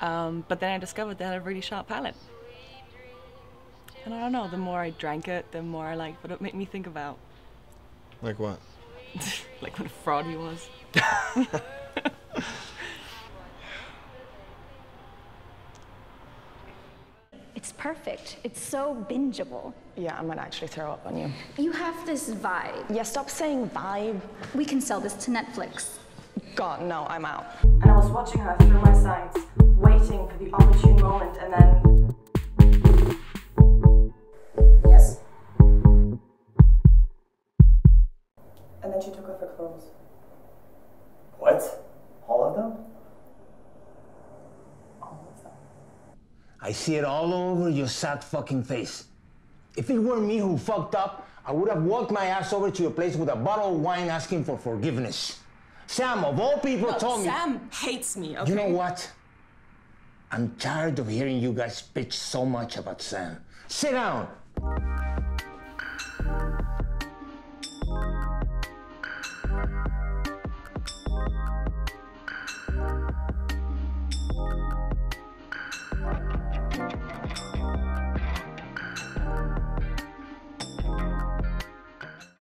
Um, but then I discovered they had a really sharp palate. And I don't know, the more I drank it, the more I liked what it made me think about. Like what? like what a fraud he was. It's perfect. It's so bingeable. Yeah, I might actually throw up on you. You have this vibe. Yeah, stop saying vibe. We can sell this to Netflix. God, no, I'm out. And I was watching her through my sights, waiting for the opportune moment, and then. Yes? And then she took off her clothes. What? All of them? All of them. I see it all over your sad fucking face. If it were me who fucked up, I would have walked my ass over to your place with a bottle of wine asking for forgiveness. Sam, of all people, told me. Sam hates me, okay? You know what? I'm tired of hearing you guys bitch so much about Sam. Sit down.